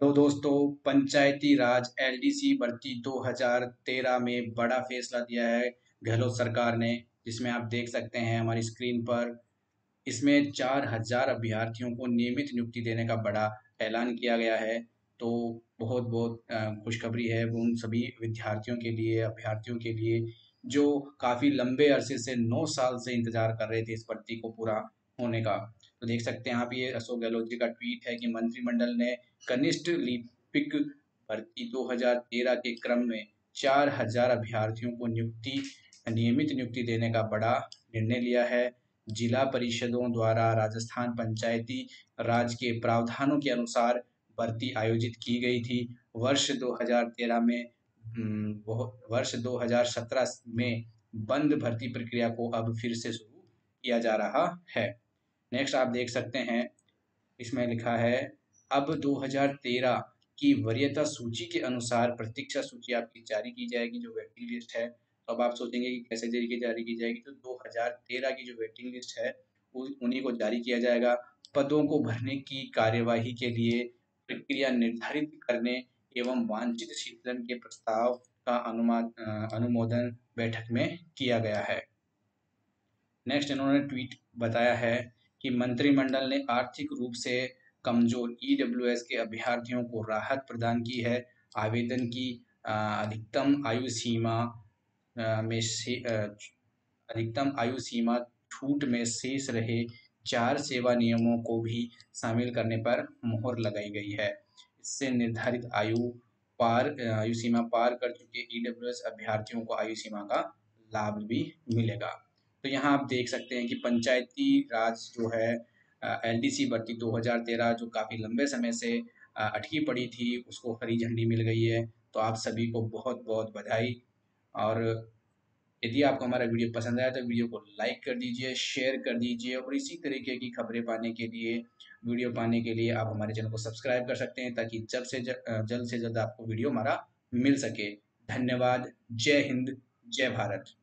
तो दोस्तों, पंचायती राज एलडीसी भर्ती 2013 में बड़ा फैसला दिया है गहलोत सरकार ने, जिसमें आप देख सकते हैं हमारी स्क्रीन पर। इसमें चार हज़ार अभ्यर्थियों को नियमित नियुक्ति देने का बड़ा ऐलान किया गया है। तो बहुत बहुत खुशखबरी है उन सभी विद्यार्थियों के लिए, अभ्यर्थियों के लिए, जो काफ़ी लंबे अरसे से नौ साल से इंतज़ार कर रहे थे इस भर्ती को पूरा। होने का। तो देख सकते हैं आप, ये अशोक गहलोत जी का ट्वीट है कि मंत्रिमंडल ने कनिष्ठ लिपिक भर्ती 2013 के क्रम में चार हज़ार अभ्यर्थियों को नियुक्ति, नियमित नियुक्ति देने का बड़ा निर्णय लिया है। जिला परिषदों द्वारा राजस्थान पंचायती राज के प्रावधानों के अनुसार भर्ती आयोजित की गई थी। वर्ष 2013 में वर्ष 2017 में बंद भर्ती प्रक्रिया को अब फिर से शुरू किया जा रहा है। नेक्स्ट आप देख सकते हैं, इसमें लिखा है, अब 2013 की वरीयता सूची के अनुसार प्रतीक्षा सूची आपकी जारी की जाएगी, जो वेटिंग लिस्ट है। तो अब आप सोचेंगे कि कैसे जारी की जारी की जाएगी तो 2013 की जो वेटिंग लिस्ट है उन्हीं को जारी किया जाएगा। पदों को भरने की कार्यवाही के लिए प्रक्रिया निर्धारित करने एवं वांछित शीतलन के प्रस्ताव का अनुमान अनुमोदन बैठक में किया गया है। नेक्स्ट इन्होंने ट्वीट बताया है कि मंत्रिमंडल ने आर्थिक रूप से कमज़ोर ईडब्ल्यूएस के अभ्यर्थियों को राहत प्रदान की है। आवेदन की अधिकतम आयु सीमा में से अधिकतम आयु सीमा छूट में शेष रहे चार सेवा नियमों को भी शामिल करने पर मोहर लगाई गई है। इससे निर्धारित आयु पार आयु सीमा पार कर चुके ईडब्ल्यूएस अभ्यर्थियों को आयु सीमा का लाभ भी मिलेगा। तो यहाँ आप देख सकते हैं कि पंचायती राज जो है एलडीसी भर्ती 2013 जो काफ़ी लंबे समय से अटकी पड़ी थी, उसको हरी झंडी मिल गई है। तो आप सभी को बहुत बहुत बधाई। और यदि आपको हमारा वीडियो पसंद आया तो वीडियो को लाइक कर दीजिए, शेयर कर दीजिए और इसी तरीके की खबरें पाने के लिए, वीडियो पाने के लिए आप हमारे चैनल को सब्सक्राइब कर सकते हैं ताकि जब से जल्द से जल्द आपको वीडियो हमारा मिल सके। धन्यवाद। जय हिंद। जय भारत।